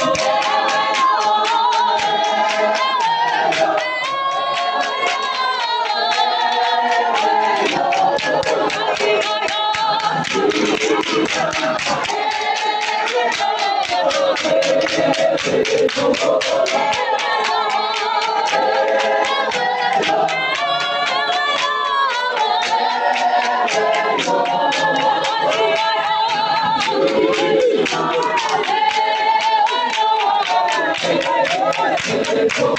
Oh, Oh,